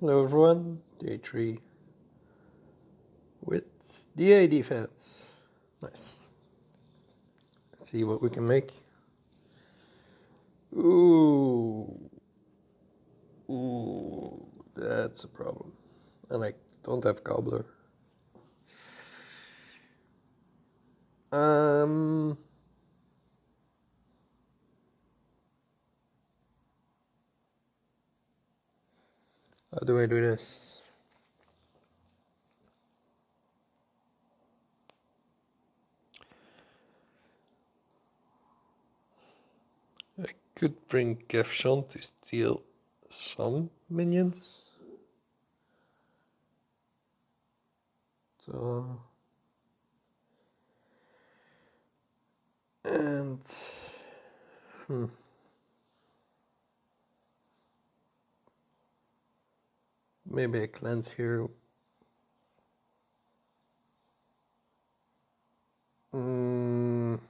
Hello everyone, day 3 with DA defense. Nice. Let's see what we can make. Ooh. Ooh, that's a problem. And I don't have cobbler. Um How do I do this? I could bring Gefjon to steal some minions. So and hmm. Maybe a cleanse here. Mm.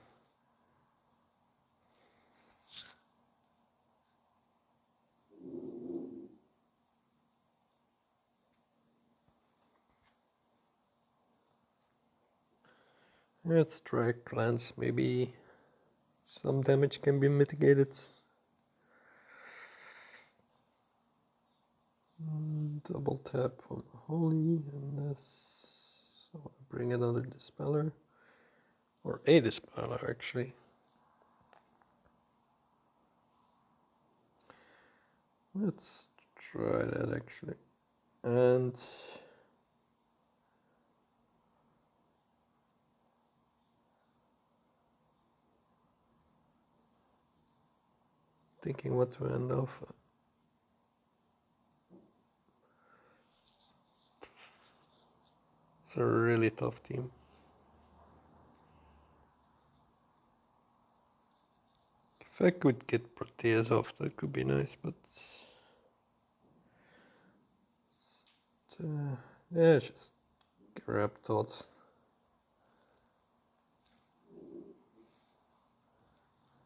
Let's try cleanse. Maybe some damage can be mitigated. Double tap on holy and this. So I bring another dispeller. Or a dispeller actually. Let's try that actually. And thinking what to end off. It's a really tough team. If I could get Proteus off, that could be nice, but uh, yeah, just grab thoughts.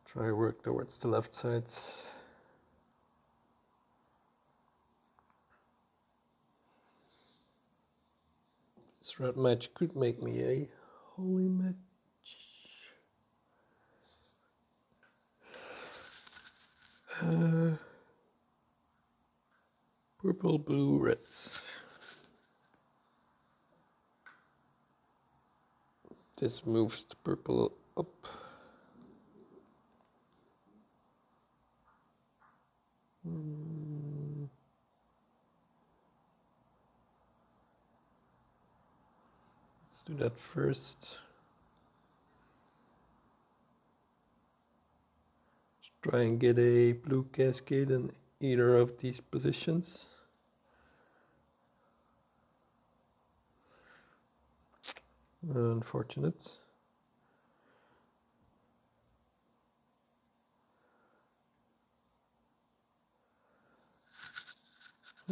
Try work towards the left side. This red match could make me a holy match. Uh, purple, blue, red. This moves the purple up. Hmm. Do that first. Let's try and get a blue cascade in either of these positions. Unfortunate.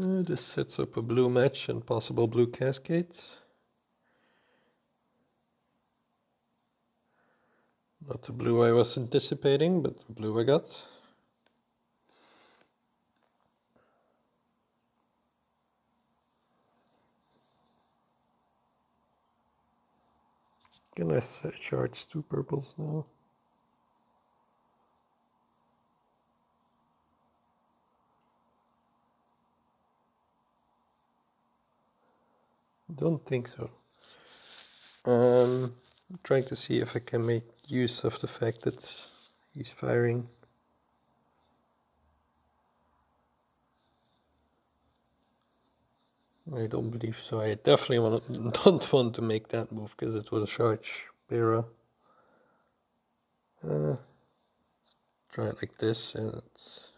Uh, this sets up a blue match and possible blue cascades. Not the blue I was anticipating, but the blue I got. Can I charge two purples now? Don't think so. Um, I'm trying to see if I can make use of the fact that he's firing. I don't believe so. I definitely want don't want to make that move because it will charge Bera. Uh, try it like this and it's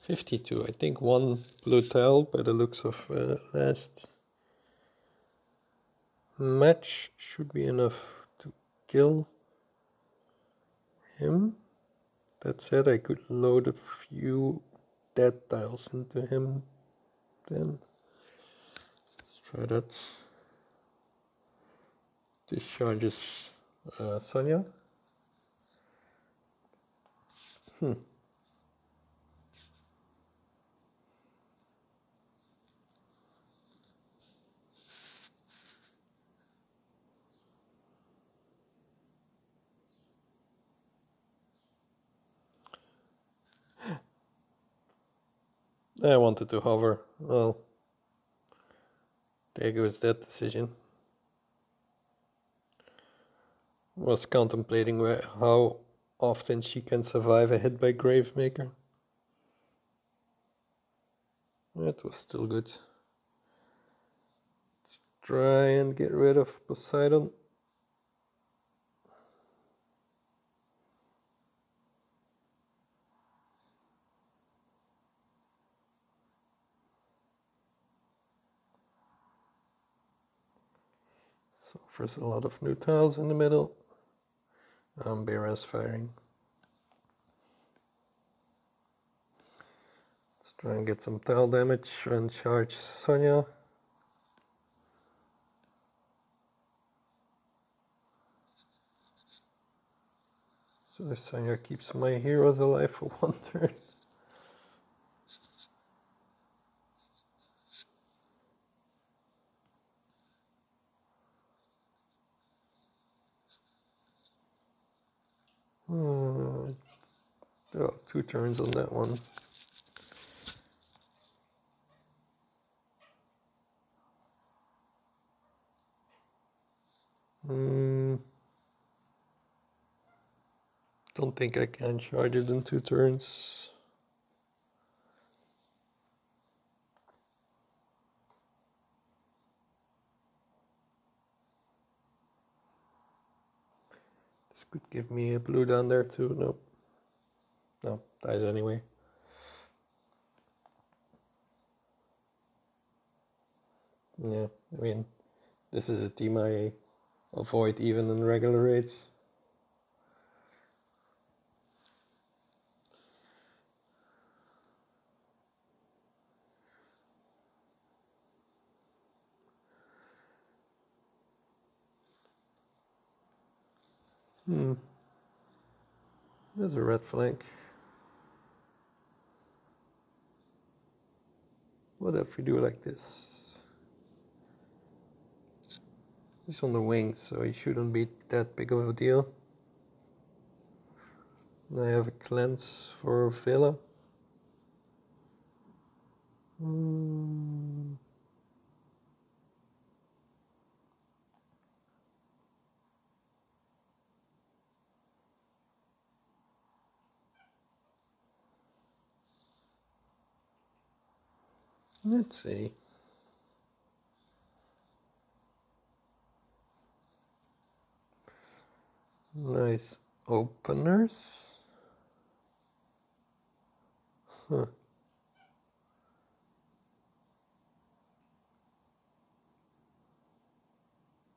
52. I think one blue tile by the looks of uh, last match should be enough to kill him. That said, I could load a few dead tiles into him then. Let's try that. Discharges uh, Sonya. Hmm. I wanted to hover. Well, there goes that decision. Was contemplating where, how often she can survive a hit by Gravemaker. That was still good. Let's try and get rid of Poseidon. So there's a lot of new tiles in the middle. Um, Beras firing. Let's try and get some tile damage and charge Sonya. So Sonya keeps my heroes alive for one turn. Hmm. Oh, two turns on that one. Hmm. Don't think I can charge it in two turns. This could give me a blue down there too. No. No, dies anyway. Yeah, I mean, this is a team I avoid even in regular raids. Hmm. There's a red flank. What if we do it like this? He's on the wing, so he shouldn't be that big of a deal. And I have a cleanse for Villa. Hmm. Let's see. Nice openers. Huh.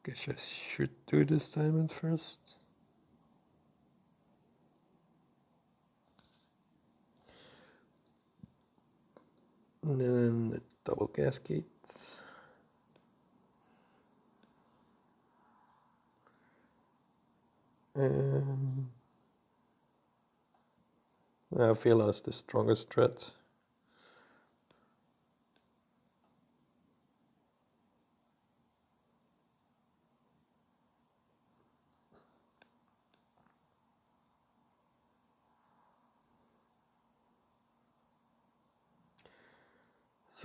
Guess I should do this diamond first. And then the double cascades. And I feel as the strongest threat.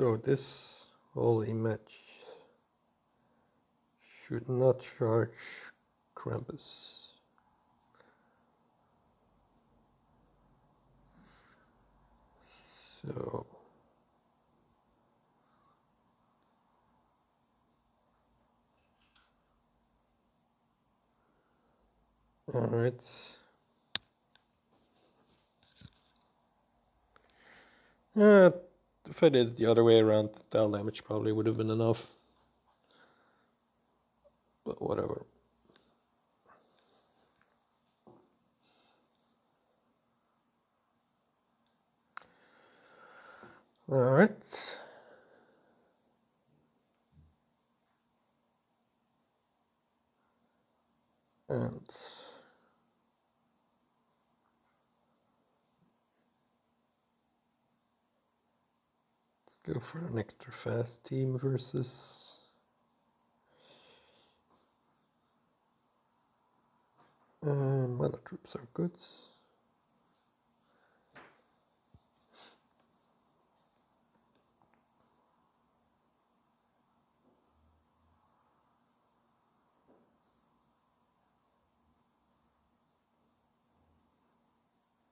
So this whole image should not charge Krampus. So all right. Uh, if I did it the other way around, tile damage probably would have been enough. But whatever. All right. And go for an extra fast team versus and mana troops are good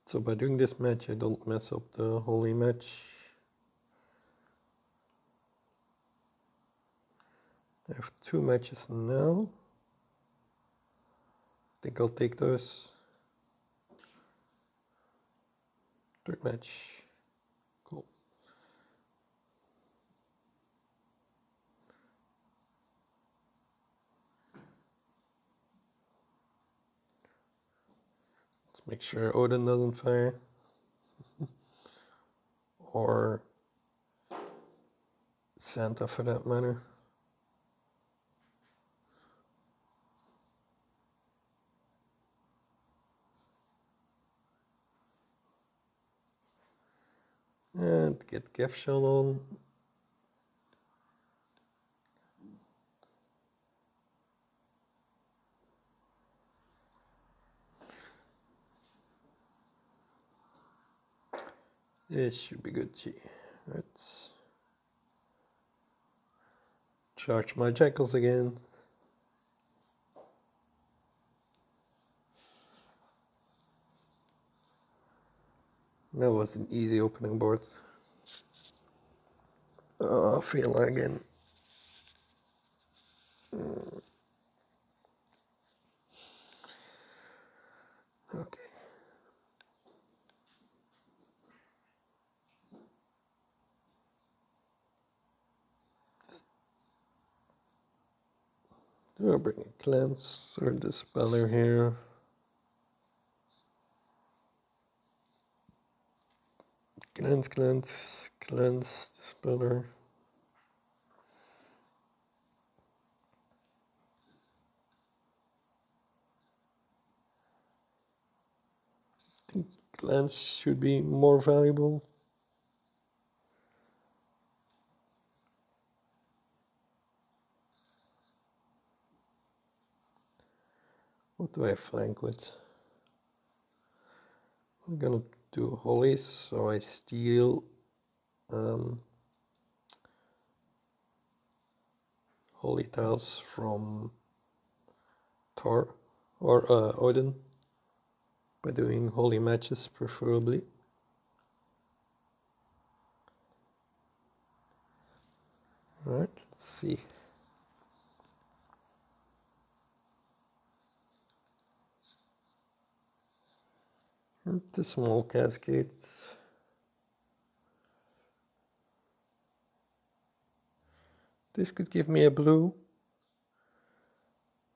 So by doing this match I don't mess up the holy match. I have two matches now. I think I'll take those. Third match. Cool. Let's make sure Odin doesn't fire. or Santa for that matter. and get caption on This should be good G. Let's charge my jackals again. That was an easy opening board. Oh, feel again. Mm. Okay. Do I bring a cleanse or dispeller here? Cleanse, cleanse, cleanse, dispeller. I think cleanse should be more valuable. What do I flank with? I'm gonna do holies, so I steal um, holy tiles from Thor or uh, Odin by doing holy matches preferably. Alright, let's see. The small cascades. This could give me a blue.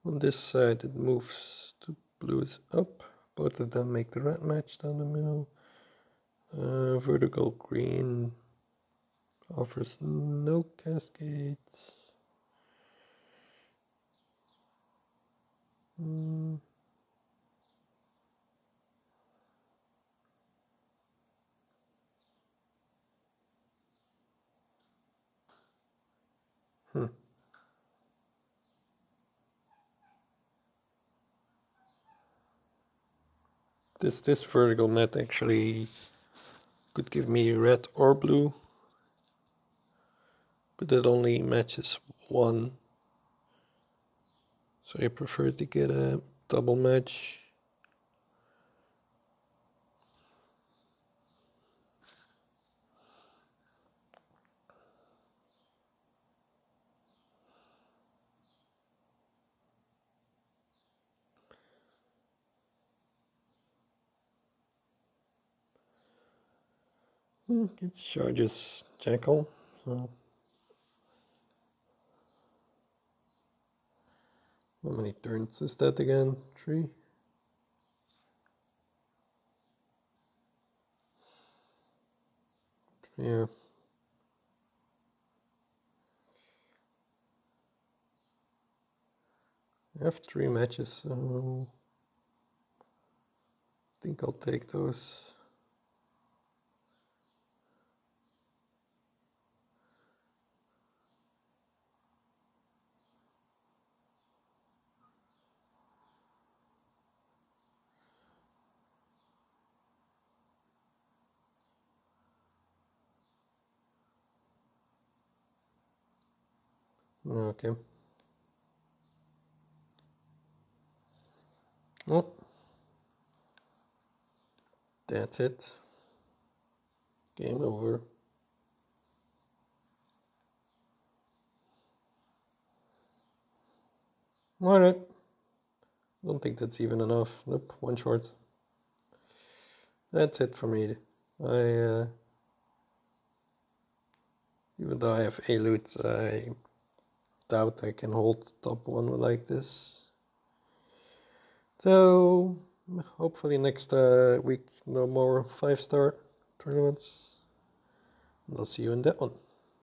On this side it moves, the blue is up. Both of them make the red match down the middle. Uh, vertical green offers no cascades. Mm. This this vertical net actually could give me red or blue, but it only matches one. So I prefer to get a double match. It charges Jackal, so how many turns is that again? Three? Yeah. I have three matches, so I think I'll take those. Okay. Well, That's it. Game over. Alright. Don't think that's even enough. Nope, one short. That's it for me. I, uh, even though I have a loot, I doubt I can hold the top one like this. So, hopefully next uh, week no more five star tournaments. And I'll see you in that one.